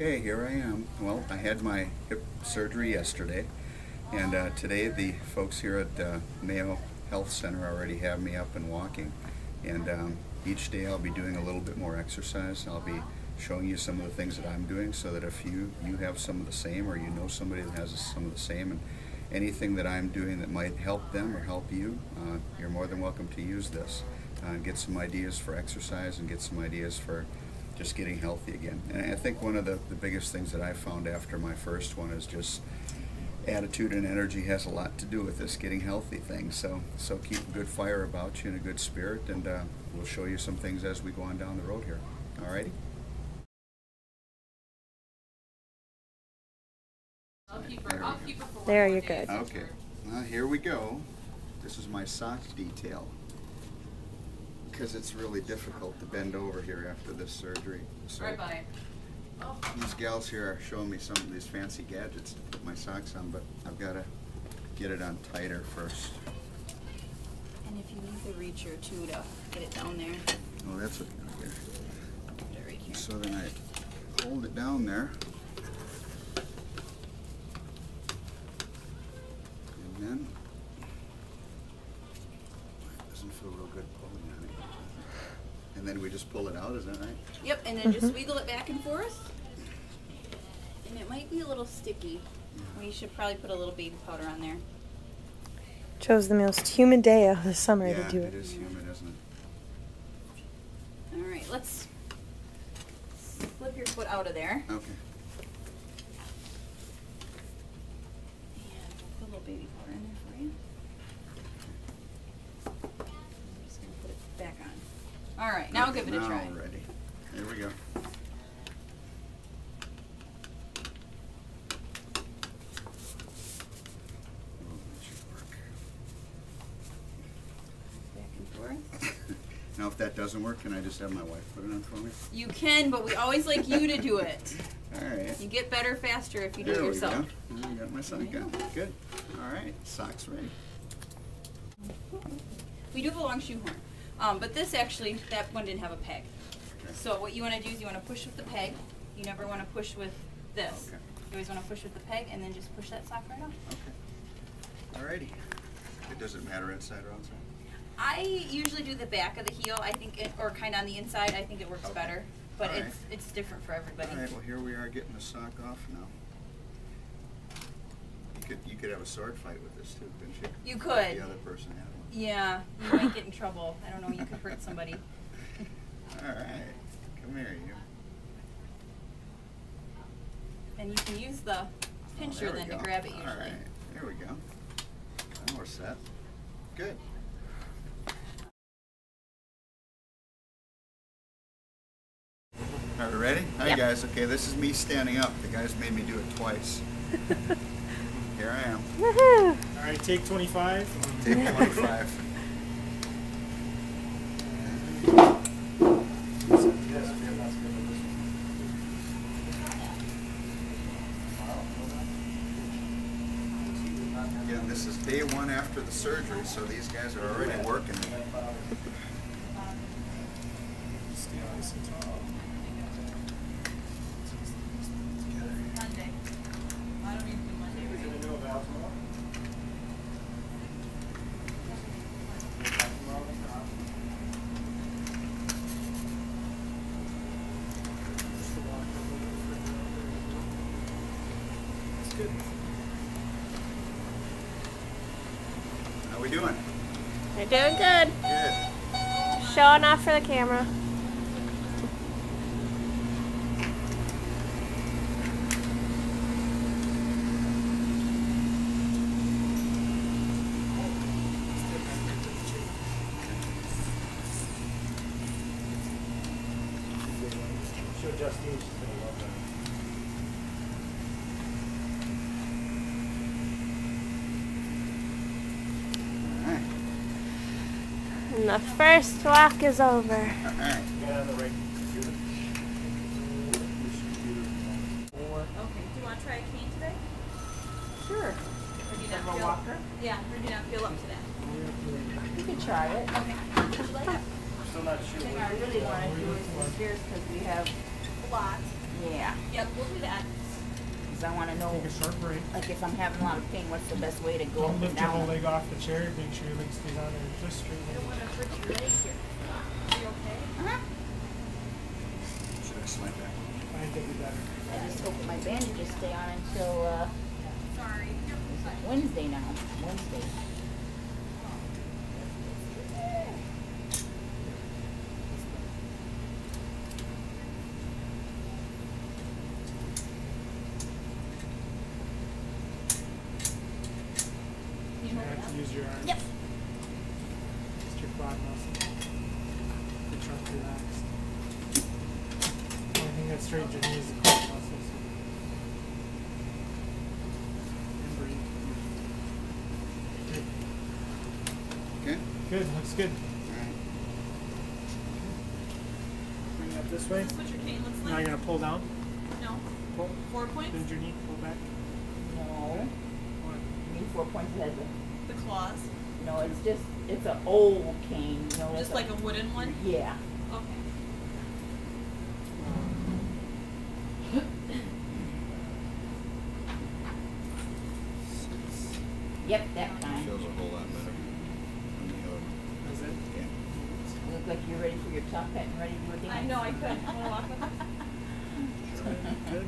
Okay, here I am. Well, I had my hip surgery yesterday, and uh, today the folks here at uh, Mayo Health Center already have me up and walking. And um, each day I'll be doing a little bit more exercise. I'll be showing you some of the things that I'm doing so that if you, you have some of the same or you know somebody that has some of the same and anything that I'm doing that might help them or help you, uh, you're more than welcome to use this uh, and get some ideas for exercise and get some ideas for just getting healthy again. And I think one of the, the biggest things that I found after my first one is just attitude and energy has a lot to do with this getting healthy thing. So so keep a good fire about you and a good spirit, and uh, we'll show you some things as we go on down the road here. Alrighty. I'll keep her, I'll keep her for one There, you're good. Okay. Well, here we go. This is my sock detail. Because it's really difficult to bend over here after this surgery. So Right by. Oh, these gals here are showing me some of these fancy gadgets to put my socks on, but I've got to get it on tighter first. And if you need the reacher too to get it down there, Oh, that's what here. put it right here. So then I hold it down there. And then it doesn't feel real good pulling on it. And then we just pull it out, is that right? Yep, and then just mm-hmm. wiggle it back and forth. And it might be a little sticky. We should probably put a little baby powder on there. Chose the most humid day of the summer yeah, to do it it. is humid, isn't it? All right, let's slip your foot out of there. Okay. And we'll put a little baby powder in there for you. I'm just gonna put it back on. All right, now Okay, I'll give it a try. Ready. Here we go. Should work. Back and forth. Now, if that doesn't work, can I just have my wife put it on for me? You can, but we always like you to do it. All right. You get better faster if you do There it we yourself. go. I got my sock on. Good. All right. Socks ready. We do have a long shoehorn, um, but this actually, that one didn't have a peg. So what you want to do is you want to push with the peg. You never want to push with this. Okay. You always want to push with the peg and then just push that sock right off. Okay. All righty. It doesn't matter inside or outside. I usually do the back of the heel. I think, it, or kind of on the inside. I think it works Okay. better, but right. it's it's different for everybody. All right. Well, here we are getting the sock off now. You could have a sword fight with this too, couldn't you? You could. The other person had one. Yeah, you might get in trouble. I don't know. You could hurt somebody. All right. Come here, you. And you can use the Oh, pincher there we then to grab it usually. All right. There we go. Now we're set. Good. All right, ready? Hi, Yep. guys. Okay, this is me standing up. The guys made me do it twice. Here I am. Woohoo! All right, take 25. Take 25. Again, this is day one after the surgery, so these guys are already working. Stay nice and tall. Monday. I don't even do Monday. Is it a new valve tomorrow? That's good. How we doing? You're doing good. Good. Showing off for the camera. Show Justine, she's gonna love that. All right. And the first walk is over. All right. Get on the right computer. Which computer? Four. Okay. Do you want to try a cane today? Sure. Or do you not a feel? walker? Yeah. Or do you not feel up to that? You could try it. Okay. Would you like it? Still not sure. thing I really want to do is the stairs because we have lot. Yeah, Yep, we'll do that. Because I want to know, Take a short break. like, if I'm having a lot of pain, what's the best way to go up Don't and lift your whole down? leg off the chair. Make sure your leg stays on there. Just straight. I don't wanna hurt your leg here. Are you okay? Uh-huh. Should I slide back? I think it'll be better. I just hope that my bandages stay on until uh, Sorry. Wednesday now. Wednesday. You have to use your arms. Yep. Just your quad muscle. The relaxed. Only thing that straightens your knees is the quad muscles. And breathe. Good. Okay. Good. Looks good. Alright. Bring it up this way. Is what your cane looks Now you're gonna pull down. No. Pull. Four points? Bend your knee. Pull back. No. One. You need four points ahead. of- The claws? No, it's just, it's an old cane, you know. Just it's like a wooden one? Yeah. Yep, that kind. Feels a whole lot better. than the other. That's it. Yeah. Look like you're ready for your top hat and ready to do a dance. I know, I couldn't. Wanna walk with us? Good.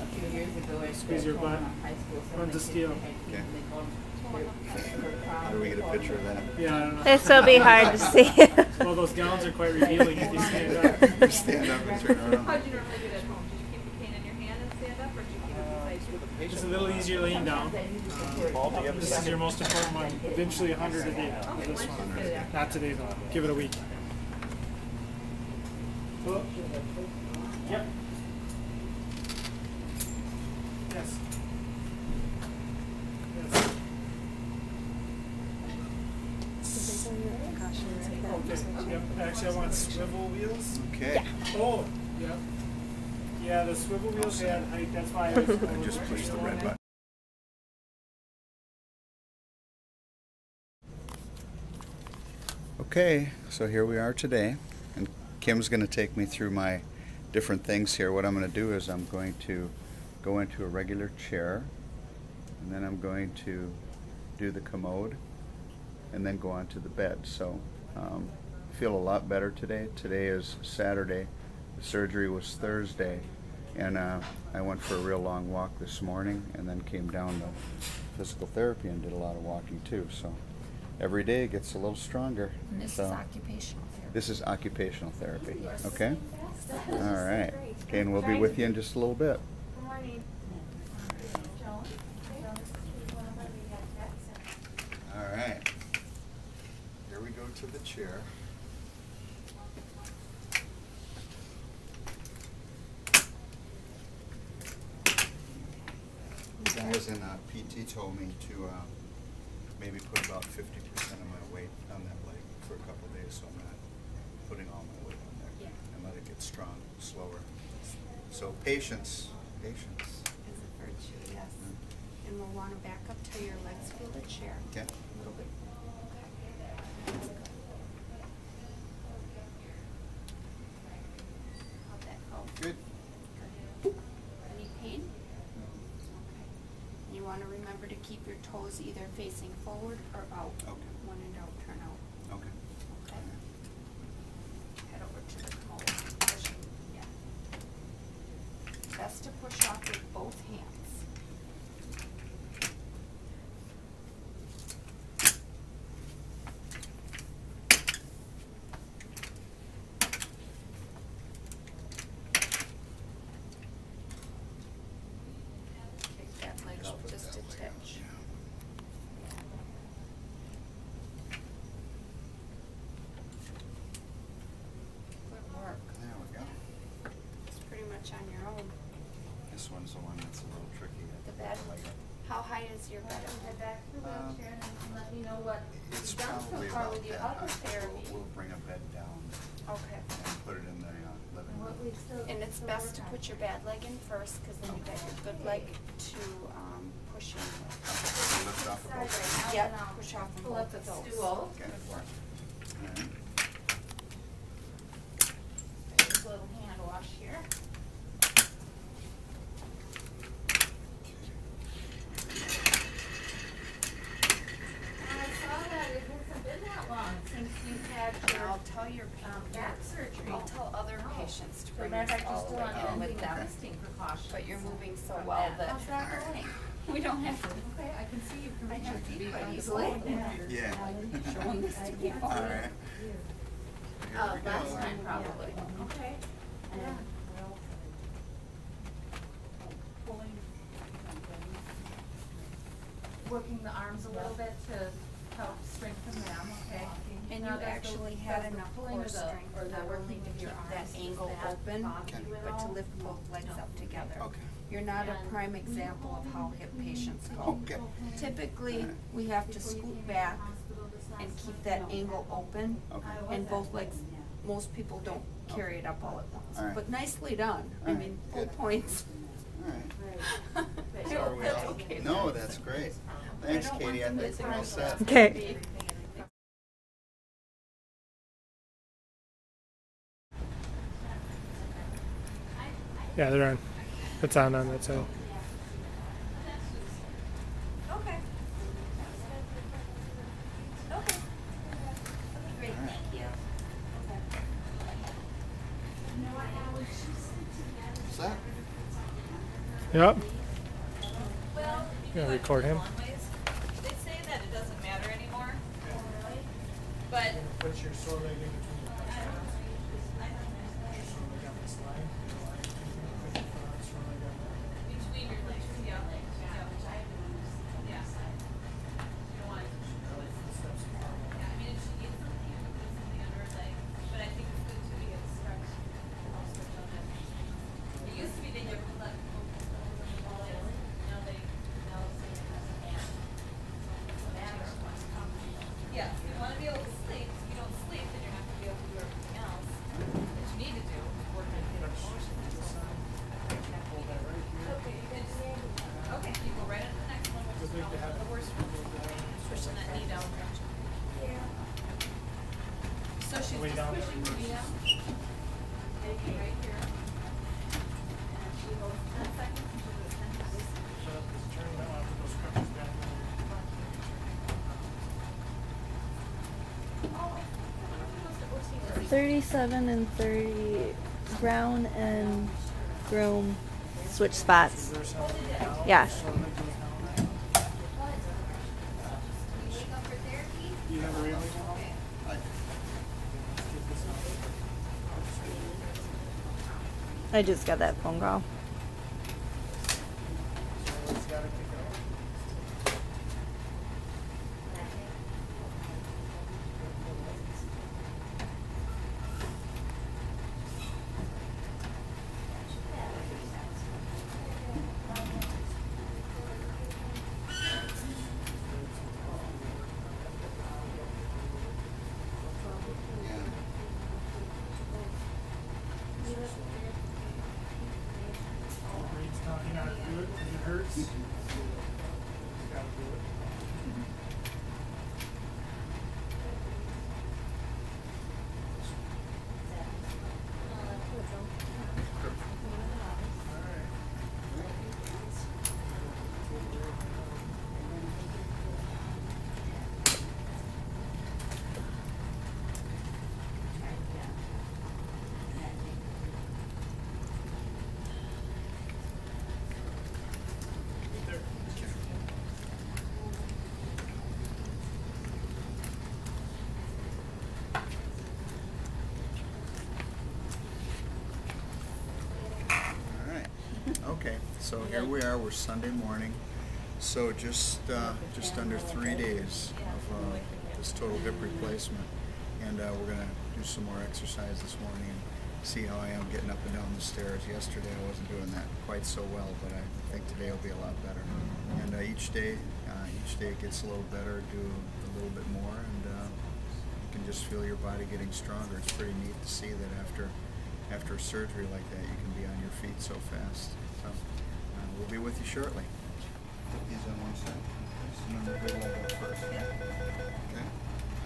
A few years ago, I Squeeze your butt. High school. some Run to the steel. that had kids, Okay. they called them- How do we get a picture of that? Yeah, I don't know. This will be hard to see. Well, those gowns are quite revealing if you stand up. Stand up and turn around. How'd you normally do it at home? Did you keep the cane in your hand and stand up, or did you keep it beside you? It's a little easier laying down. Sometimes I use This is your most important one. Eventually 100 a day. for This one. Not today though. Give it a week. Yep. Yes. Yes. Okay. Yep. Actually, I want swivel wheels. Okay. Oh. Yep. Yeah, the swivel wheels add height. That's why I was. I just pushed the red button. Okay, so here we are today, and Kim's going to take me through my different things here. What I'm going to do is I'm going to go into a regular chair, and then I'm going to do the commode, and then go on to the bed. So, um, feel a lot better today. Today is Saturday. The surgery was Thursday, and uh, I went for a real long walk this morning, and then came down to physical therapy and did a lot of walking too. So, every day it gets a little stronger. And this So- is occupational therapy. this is occupational therapy. Yes. Okay? All right. Okay, and we'll be with you in just a little bit. Good morning. All right. Here we go to the chair. Guys in uh, PT told me to uh, maybe put about fifty percent of my weight on that leg for a couple days, so I'm not putting all my weight on there. Yeah. And let it get strong, slower. So patience, patience. Is a virtue, yes. And we'll want to back up till your legs feel the chair. Okay? A little bit. How'd that go? Good. Good. Any pain? Okay. You want to remember to keep your toes either facing forward or out. Okay. When in doubt, turn out. Okay. Okay. Head over to the commode. Push. Yeah. Best to push off with both hands. Kick that leg Just out put just that a leg out, touch. yeah. Good work. There we go. It's pretty much on your own. This one's the one that's a little tricky. The bed? How high is your bed? Head back to the Um, wheelchair and let me know what It's you've done so probably far about with your that other high. therapy. We'll, we'll bring a bed down Okay. and put it in the uh, living And what room. still. And it's still best work to on. put your bad leg in first, cause then you got your good leg to, um, push in with. So lift off of Side both. now, Yep, and I'll push off from Pull up both the of those. stool. Okay. Good work. Alright. This little hand wash here. um, back surgery. I'll tell other patients to So bring that's this actually all the still way on in with anything them. existing precautions. But you're moving so from well that. that How's that going? we don't have to Okay, I can see you can I reach have your to feet quite easily. easily. Yeah. Showing them this to people. All right. Uh, last time probably. Okay. Yeah. Pulling. Working the arms a little bit to help strengthen them, okay? And Now, you does the- actually had does the enough pulling or core the- strength Or the not working only to with your keep that arms, does angle that open, bother you at but to all? lift both legs up together. Okay. You're not a prime example of how hip patients go. Okay. Typically, we have to scoot back and keep that angle open. Okay. And both legs, most people don't carry it up all at once. All right. But nicely done. I All right, mean, full good. points. All right. So are we that's all- okay. No, that's great. Thanks, don't Katie. I think we're all set. Okay. Yeah, they're on. It's on on that side. Okay. Okay. Great, thank you. Set? Yep. Well, you Yeah, know, record him. long ways. They say that it doesn't matter anymore. But Put your sore 37 and thirty, Brown and groom, switch spots. Yeah. I just got that phone call. So here we are, we're Sunday morning. So just, uh, just under three days of, uh, this total hip replacement. And, uh, we're gonna do some more exercise this morning and see how I am getting up and down the stairs. Yesterday I wasn't doing that quite so well, but I think today will be a lot better. And, uh, each day, uh, each day it gets a little better, do a little bit more and, uh, you can just feel your body getting stronger. It's pretty neat to see that after after a surgery like that, you can be on your feet so fast. So we'll be with you shortly. Put these on one side, and then we'll go leg up first. Okay.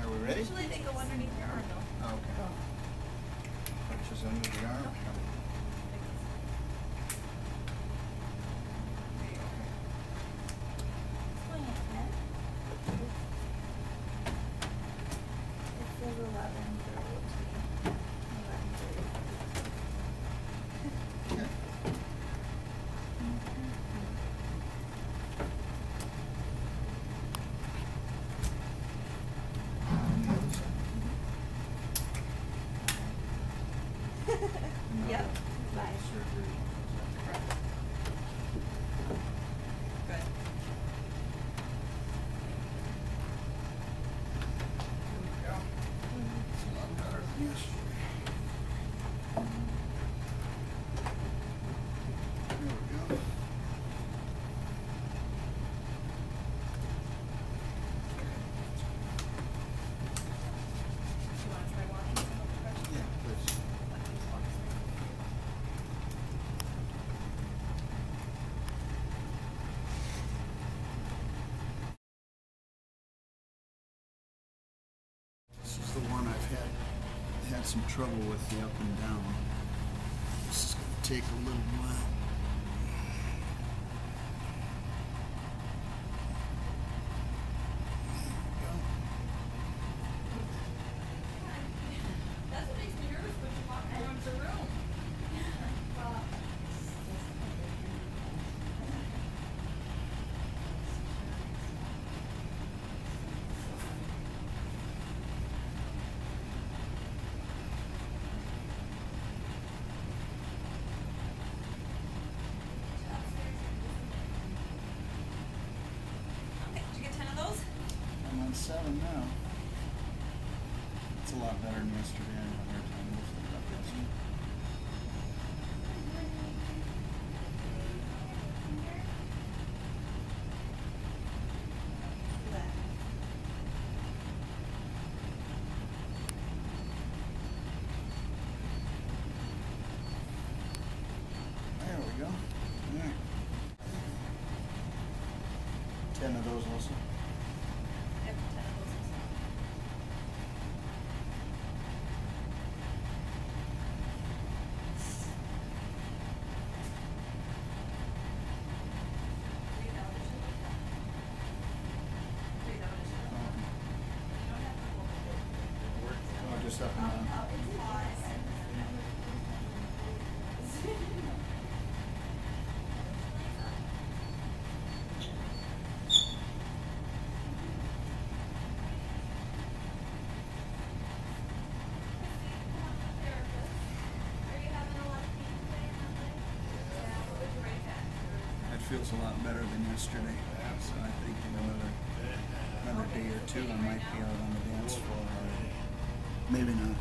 Are we ready? Usually they go underneath your arm though. Oh, okay. Touches under the arm. It Yep. Surgery. Good. It's a lot better than yesterday. There we go. You wanna try walking some of the questions? Yeah, please. This is the one I've had, had some trouble with, the up and down. This is gonna take a little while. There we go. That's what makes me nervous when you walk around the room. Okay, did you get ten of those? I'm on seven now. It's a lot better than yesterday. I had a hard time lifting it up yesterday. There we go. Alright. Ten of those also. Yep, ten of those. Oh, just up and down. That feels a lot better than yesterday. So I think in another another day or two I might be out on the dance floor. Maybe not.